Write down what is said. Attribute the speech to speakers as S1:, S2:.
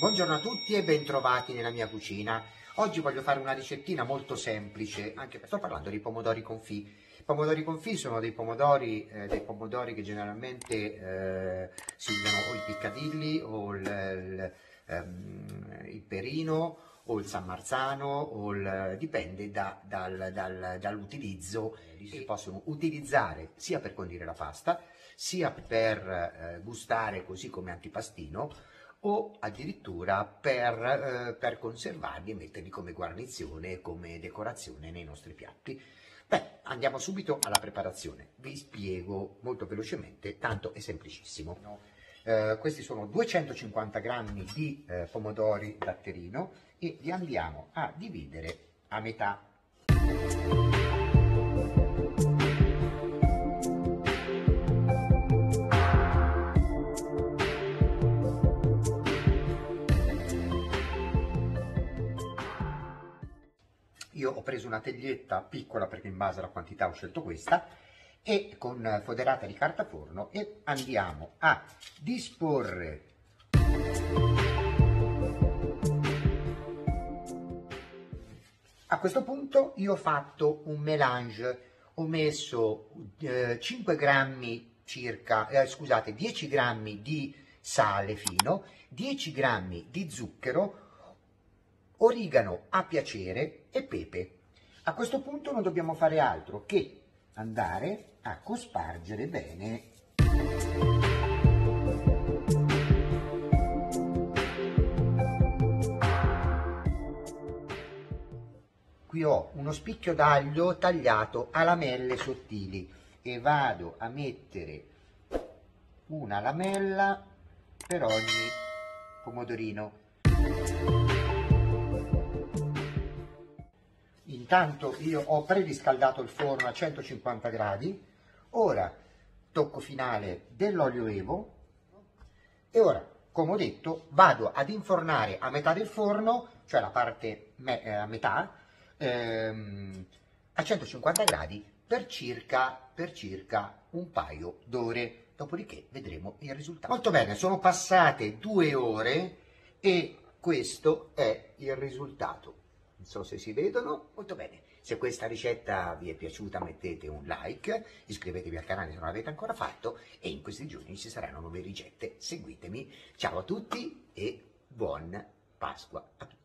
S1: Buongiorno a tutti e bentrovati nella mia cucina. Oggi voglio fare una ricettina molto semplice, anche sto parlando di pomodori confì. I pomodori confì sono dei pomodori, eh, dei pomodori che generalmente eh, si usano o i piccadilli o il, il, um, il perino o il San Marzano, o il, dipende da, dal, dal, dall'utilizzo. Li si possono utilizzare sia per condire la pasta, sia per eh, gustare così come antipastino, o addirittura per, eh, per conservarli e metterli come guarnizione, come decorazione nei nostri piatti. Beh, andiamo subito alla preparazione. Vi spiego molto velocemente, tanto è semplicissimo. No. Eh, questi sono 250 grammi di eh, pomodori datterino e li andiamo a dividere a metà. Io ho preso una teglietta piccola perché in base alla quantità ho scelto questa e con foderata di carta forno e andiamo a disporre a questo punto io ho fatto un melange ho messo eh, 5 grammi circa eh, scusate 10 grammi di sale fino 10 grammi di zucchero origano a piacere e pepe. A questo punto non dobbiamo fare altro che andare a cospargere bene. Qui ho uno spicchio d'aglio tagliato a lamelle sottili e vado a mettere una lamella per ogni pomodorino Intanto io ho preriscaldato il forno a 150 gradi, ora tocco finale dell'olio evo e ora, come ho detto, vado ad infornare a metà del forno, cioè la parte me, eh, a metà, ehm, a 150 gradi per circa, per circa un paio d'ore, dopodiché vedremo il risultato. Molto bene, sono passate due ore e questo è il risultato non so se si vedono, molto bene. Se questa ricetta vi è piaciuta mettete un like, iscrivetevi al canale se non l'avete ancora fatto e in questi giorni ci saranno nuove ricette, seguitemi. Ciao a tutti e buon Pasqua a tutti.